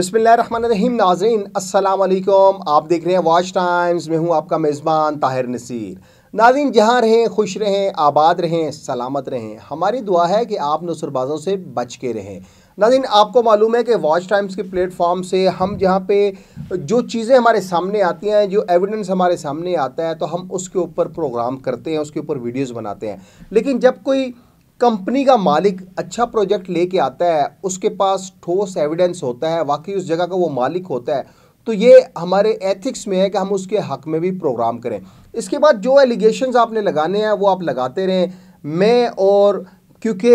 बिसमीम नाजरीन अस्सलाम आप देख रहे हैं वॉच टाइम्स में हूँ आपका मेज़बान ताहिर नसीर। नाजरीन, जहाँ रहें, खुश रहें, आबाद रहें, सलामत रहें। हमारी दुआ है कि आप नसरबाजों से बच के रहें। नाजिन आपको मालूम है कि वॉच टाइम्स के प्लेटफॉर्म से हम जहाँ पे जो चीज़ें हमारे सामने आती हैं, जो एविडेंस हमारे सामने आता है तो हम उसके ऊपर प्रोग्राम करते हैं, उसके ऊपर वीडियोज़ बनाते हैं। लेकिन जब कोई कंपनी का मालिक अच्छा प्रोजेक्ट लेके आता है, उसके पास ठोस एविडेंस होता है, वाकई उस जगह का वो मालिक होता है तो ये हमारे एथिक्स में है कि हम उसके हक में भी प्रोग्राम करें। इसके बाद जो एलिगेशंस आपने लगाने हैं, वो आप लगाते रहें। मैं और, क्योंकि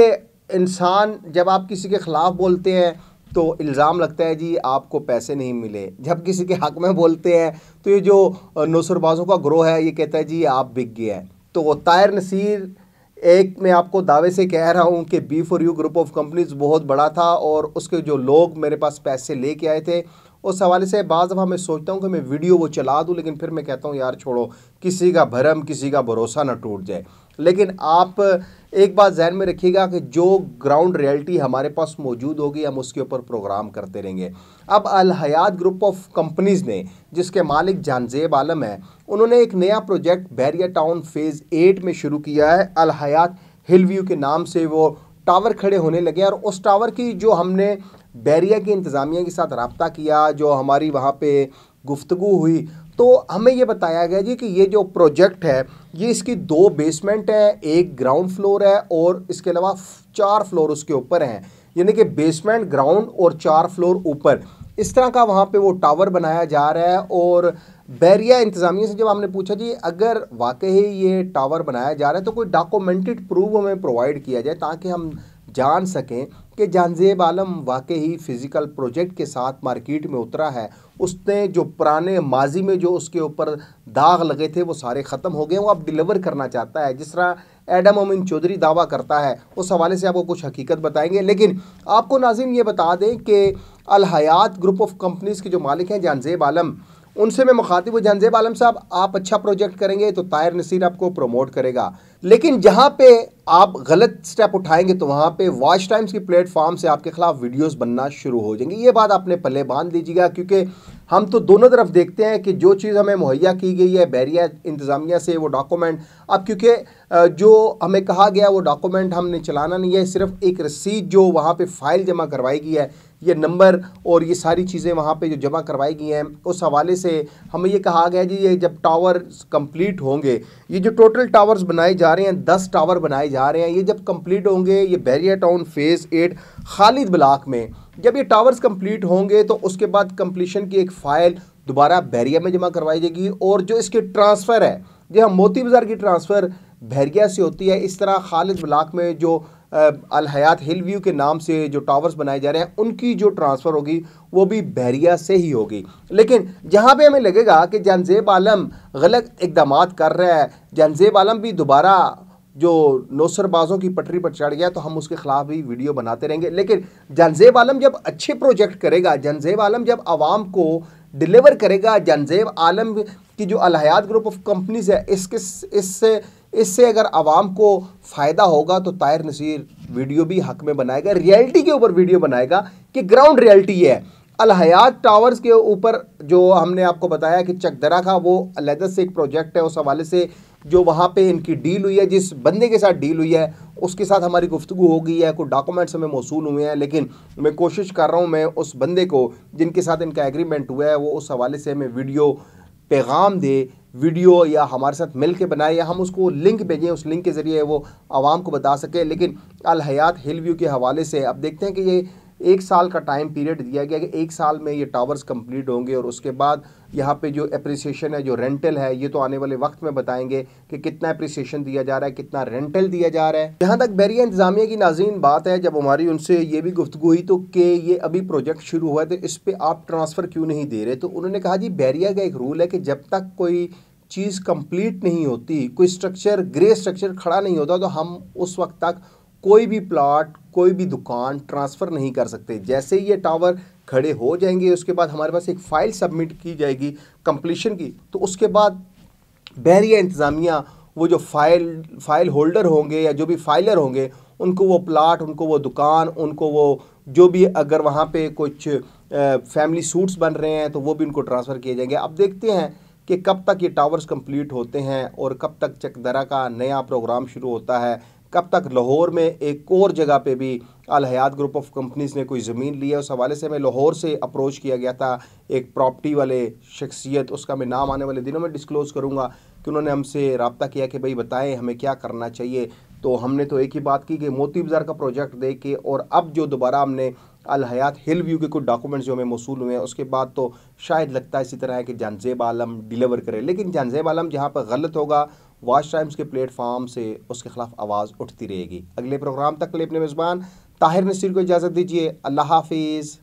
इंसान जब आप किसी के ख़िलाफ़ बोलते हैं तो इल्ज़ाम लगता है, जी, आपको पैसे नहीं मिले। जब किसी के हक़ में बोलते हैं तो ये जो नौसरबाजों का ग्रोह है, ये कहता है, जी, आप बिक गए हैं। तो तायर नसीर एक मैं आपको दावे से कह रहा हूँ कि B for U group of companies बहुत बड़ा था और उसके जो लोग मेरे पास पैसे लेके आए थे उस हवाले से बाज़ दफ़ा मैं सोचता हूँ कि मैं वीडियो वो चला दूँ, लेकिन फिर मैं कहता हूँ, यार छोड़ो, किसी का भरम, किसी का भरोसा ना टूट जाए। लेकिन आप एक बात जहन में रखिएगा कि जो ग्राउंड रियलिटी हमारे पास मौजूद होगी, हम उसके ऊपर प्रोग्राम करते रहेंगे। अब Al Hayat group of companies ने, जिसके मालिक जानजेब आलम है, उन्होंने एक नया project Bahria town phase eight में शुरू किया है। अल हयात हिल व्यू के नाम से वो टावर खड़े होने लगे और उस टावर की जो हमने बैरिया की इंतज़ामिया के साथ रबता किया, जो हमारी वहाँ पर गुफ्तु हुई। तो हमें ये बताया गया जी कि ये जो प्रोजेक्ट है, ये इसकी दो बेसमेंट है, एक ग्राउंड फ्लोर है और इसके अलावा चार फ्लोर उसके ऊपर हैं। यानी कि बेसमेंट ग्राउंड और चार फ्लोर ऊपर। इस तरह का वहाँ पे वो टावर बनाया जा रहा है और बैरिया इंतज़ामिया से जब हमने पूछा जी, अगर वाकई ये टावर बनाया जा रहा है तो कोई डॉक्यूमेंटेड प्रूफ हमें प्रोवाइड किया जाए ताकि हम जान सकें कि जानजेब आलम वाकई ही फ़िज़िकल प्रोजेक्ट के साथ मार्केट में उतरा है। उसने जो पुराने माजी में जो उसके ऊपर दाग लगे थे, वो सारे ख़त्म हो गए। वो अब डिलीवर करना चाहता है। जिस तरह एडम अमीन चौधरी दावा करता है, उस हवाले से आपको कुछ हकीकत बताएँगे। लेकिन आपको नाजिम ये बता दें कि अलहयात ग्रुप ऑफ़ कंपनीज़ के जो मालिक हैं जानजेब आलम, उनसे मैं मुखातिब हूँ। जानजेब आलम साहब, आप अच्छा प्रोजेक्ट करेंगे तो तायर नसीर आपको प्रमोट करेगा। लेकिन जहाँ पे आप गलत स्टेप उठाएँगे तो वहाँ पे वॉच टाइम्स की प्लेटफॉर्म से आपके खिलाफ वीडियोस बनना शुरू हो जाएँगे। ये बात आपने पल्ले बाँध लीजिएगा, क्योंकि हम तो दोनों तरफ़ देखते हैं कि जो चीज़ हमें मुहैया की गई है, बैरिया इंतज़ामिया से वो डॉक्यूमेंट अब क्योंकि जो हमें कहा गया वो डॉक्यूमेंट हमने चलाना नहीं है, सिर्फ़ एक रसीद जो वहाँ पे फ़ाइल जमा करवाई गई है, ये नंबर और ये सारी चीज़ें वहाँ पे जो जमा करवाई गई हैं, उस हवाले से हमें ये कहा गया जी, ये जब टावर कंप्लीट होंगे, ये जो टोटल टावर्स बनाए जा रहे हैं, दस टावर बनाए जा रहे हैं। ये जब कंप्लीट होंगे, ये Bahria town phase eight Khalid block में, जब ये टावर्स कंप्लीट होंगे तो उसके बाद कंप्लीशन की एक फ़ाइल दोबारा बैरिया में जमा करवाई जाएगी। और जो इसके ट्रांसफ़र है, जी हाँ मोती बाज़ार की ट्रांसफ़र बैरिया से होती है, इस तरह खालिद ब्लाक में जो अल हयात हिल व्यू के नाम से जो टावर्स बनाए जा रहे हैं, उनकी जो ट्रांसफ़र होगी, वो भी बहरिया से ही होगी। लेकिन जहाँ पे हमें लगेगा कि जानजेब आलम गलत इकदाम कर रहा है जानजेब आलम भी दोबारा जो नौसरबाजों की पटरी पर चढ़ गया तो हम उसके ख़िलाफ़ भी वीडियो बनाते रहेंगे। लेकिन जानजेब आलम जब अच्छे प्रोजेक्ट करेगा जानजेब आलम जब आवाम को डिलीवर करेगा जानजेब आलम की जो अलहयात ग्रुप ऑफ़ कंपनीज़ है, इसके इससे इससे अगर आवाम को फ़ायदा होगा तो तायर नसीर वीडियो भी हक में बनाएगा, रियलिटी के ऊपर वीडियो बनाएगा कि ग्राउंड रियलिटी है। अलहयात टावर्स के ऊपर जो हमने आपको बताया कि चकदरा का वो अलहदा से एक प्रोजेक्ट है, उस हवाले से जो वहाँ पे इनकी डील हुई है, जिस बंदे के साथ डील हुई है, उसके साथ हमारी गुफ्तु हो गई है, कुछ डॉक्यूमेंट्स हमें मौसू हुए हैं, लेकिन मैं कोशिश कर रहा हूँ मैं उस बंदे को, जिनके साथ इनका एग्रीमेंट हुआ है, वो उस हवाले से हमें वीडियो, पैगाम दे वीडियो या हमारे साथ मिल के बनाए या हम उसको लिंक भेजें, उस लिंक के ज़रिए वो आवाम को बता सकें। लेकिन अलहयात हिल व्यू के हवाले से अब देखते हैं कि ये एक साल का टाइम पीरियड दिया गया कि एक साल में ये टावर्स कंप्लीट होंगे और उसके बाद यहाँ पे जो अप्रिसिएशन है, जो रेंटल है, ये तो आने वाले वक्त में बताएँगे कि कितना अप्रिसिएशन दिया जा रहा है, कितना रेंटल दिया जा रहा है। जहाँ तक बैरिया इंतजामिया की नाजीन बात है, जब हमारी उनसे ये भी गुफ्तु हुई तो कि ये अभी प्रोजेक्ट शुरू हुआ है तो इस पर आप ट्रांसफ़र क्यों नहीं दे रहे? तो उन्होंने कहा जी, बैरिया का एक रूल है कि जब तक कोई चीज़ कंप्लीट नहीं होती, कोई स्ट्रक्चर ग्रे स्ट्रक्चर खड़ा नहीं होता तो हम उस वक्त तक कोई भी प्लाट कोई भी दुकान ट्रांसफ़र नहीं कर सकते। जैसे ही ये टावर खड़े हो जाएँगे, उसके बाद हमारे पास एक फ़ाइल सबमिट की जाएगी कंप्लीशन की तो उसके बाद बहरिया इंतज़ामिया, वो जो फ़ाइल फ़ाइल होल्डर होंगे या जो भी फाइलर होंगे, उनको वो प्लाट उनको वो दुकान, उनको वो जो भी अगर वहाँ पे कुछ फैमिली सूट्स बन रहे हैं तो वो भी उनको ट्रांसफ़र किए जाएँगे। अब देखते हैं कि कब तक ये टावर्स कंप्लीट होते हैं और कब तक चकदरा का नया प्रोग्राम शुरू होता है, कब तक लाहौर में एक और जगह पे भी Al Hayat group of companies ने कोई ज़मीन ली है। उस हवाले से मैं लाहौर से अप्रोच किया गया था, एक प्रॉपर्टी वाले शख्सियत, उसका मैं नाम आने वाले दिनों में डिस्क्लोज़ करूँगा। कि उन्होंने हमसे रबता किया कि भाई बताएँ, हमें क्या करना चाहिए? तो हमने तो एक ही बात की कि मोती बाज़ार का प्रोजेक्ट दे के और अब जो दोबारा हमने अल हयात हिल व्यू के कुछ डॉक्यूमेंट्स जो हमें मौसू हुए हैं, उसके बाद तो शायद लगता है इसी तरह है कि जानजेब आलम डिलीवर करे। लेकिन जानजेब आलम जहाँ पर गलत होगा वॉच टाइम्स के प्लेटफॉर्म से उसके खिलाफ आवाज़ उठती रहेगी। अगले प्रोग्राम तक के लिए अपने मेज़बान, ताहिर नसीर को इजाज़त दीजिए, अल्लाह हाफिज़।